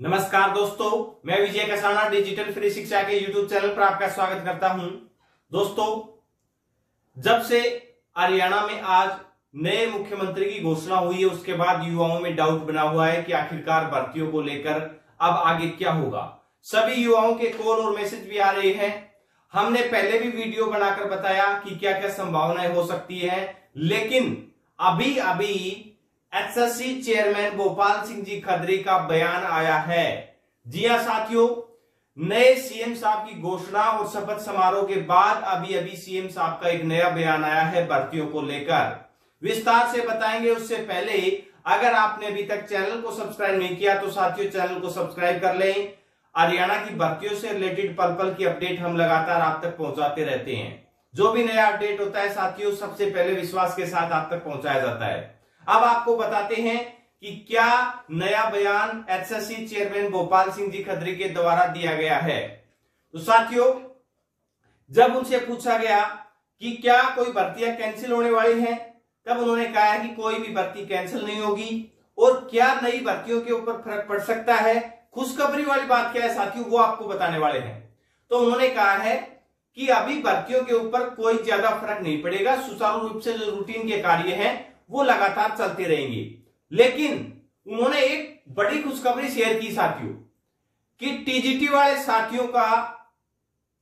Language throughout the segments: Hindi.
नमस्कार दोस्तों, मैं विजय कसाना डिजिटल फ्री शिक्षा के यूट्यूब चैनल पर आपका स्वागत करता हूँ। दोस्तों, जब से हरियाणा में आज नए मुख्यमंत्री की घोषणा हुई है, उसके बाद युवाओं में डाउट बना हुआ है कि आखिरकार भर्तियों को लेकर अब आगे क्या होगा। सभी युवाओं के कॉल और मैसेज भी आ रहे हैं। हमने पहले भी वीडियो बनाकर बताया कि क्या क्या संभावनाएँ हो सकती है, लेकिन अभी अभी एसएससी चेयरमैन गोपाल सिंह जी खदरी का बयान आया है। जी हाँ साथियों, नए सीएम साहब की घोषणा और शपथ समारोह के बाद अभी अभी सीएम साहब का एक नया बयान आया है भर्तियों को लेकर। विस्तार से बताएँगे उससे पहले, अगर आपने अभी तक चैनल को सब्सक्राइब नहीं किया तो साथियों, चैनल को सब्सक्राइब कर लें। हरियाणा की भर्तियों से रिलेटेड पल पल की अपडेट हम लगातार आप तक पहुंचाते रहते हैं। जो भी नया अपडेट होता है साथियों, सबसे पहले विश्वास के साथ आप तक पहुँचाया जाता है। अब आपको बताते हैं कि क्या नया बयान एसएससी चेयरमैन गोपाल सिंह जी खत्री के द्वारा दिया गया है। तो साथियों, जब उनसे पूछा गया कि क्या कोई भर्तियाँ कैंसिल होने वाली हैं, तब उन्होंने कहा कि कोई भी भर्ती कैंसिल नहीं होगी और क्या नई भर्तियों के ऊपर फ़र्क पड़ सकता है? खुशखबरी वाली बात क्या है साथियों, वो आपको बताने वाले हैं। तो उन्होंने कहा है कि अभी भर्तियों के ऊपर कोई ज़्यादा फ़र्क नहीं पड़ेगा, सुचारू रूप से जो रूटीन के कार्य हैं वो लगातार चलते रहेंगे। लेकिन उन्होंने एक बड़ी खुशखबरी शेयर की साथियों, कि टीजीटी वाले साथियों का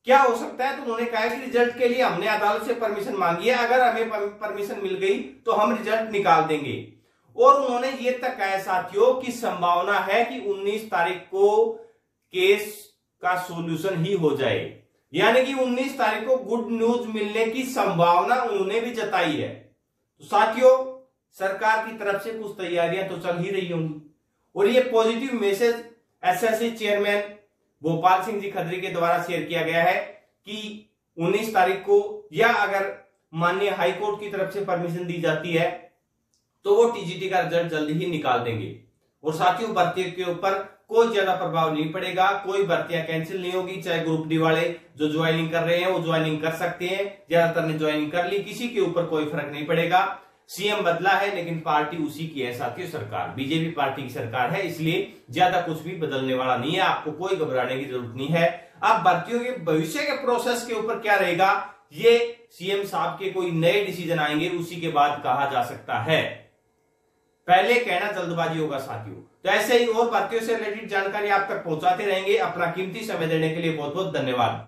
क्या हो सकता है? तो उन्होंने कहा कि रिज़ल्ट के लिए हमने अदालत से परमिशन मांगी है। अगर हमें परमिशन मिल गई तो हम रिज़ल्ट निकाल देंगे। और उन्होंने ये तक कहा साथियों, की संभावना है कि 19 तारीख को केस का सॉल्यूशन ही हो जाए। यानी कि 19 तारीख को गुड न्यूज़ मिलने की संभावना उन्होंने भी जताई है। तो साथियों सरकार की तरफ़ से कुछ तैयारियाँ तो चल ही रही होंगी। और ये positive message SSC chairman Gopal Singh ji Khatri के द्वारा शेयर किया गया है कि 19 तारीख को या अगर माननीय हाईकोर्ट की तरफ़ से परमिशन दी जाती है तो वो टीजीटी का रिज़ल्ट जल्दी ही निकाल देंगे। और साथियों भर्ती के ऊपर कोई ज़्यादा प्रभाव नहीं पड़ेगा, कोई भर्तियाँ कैंसिल नहीं होगी, चाहे ग्रुप डी वाले जो ज्वाइनिंग कर रहे हैं, वो ज्वाइनिंग कर सकते हैं, ज़्यादातर ने ज्वाइनिंग कर ली, किसी के ऊपर कोई फ़र्क नहीं पड़ेगा। सीएम बदला है, लेकिन पार्टी उसी की है, साथियों, सरकार। बीजेपी पार्टी की सरकार है, इसलिए ज़्यादा कुछ भी बदलने वाला नहीं है, आपको कोई घबराने की ज़रूरत नहीं है। अब भर्तियों के भविष्य के प्रोसेस के ऊपर क्या रहेगा, ये सीएम साहब के कोई नए डिसीज़न आएँगे, उसी के बाद कहा जा सकता है। पहले कहना जल्दबाजी होगा, साथियों। तो ऐसे ही और भर्तियों से रिलेटेड जानकारी आप तक पहुंचाते रहेंगे। अपना कीमती समय देने के लिए बहुत बहुत धन्यवाद।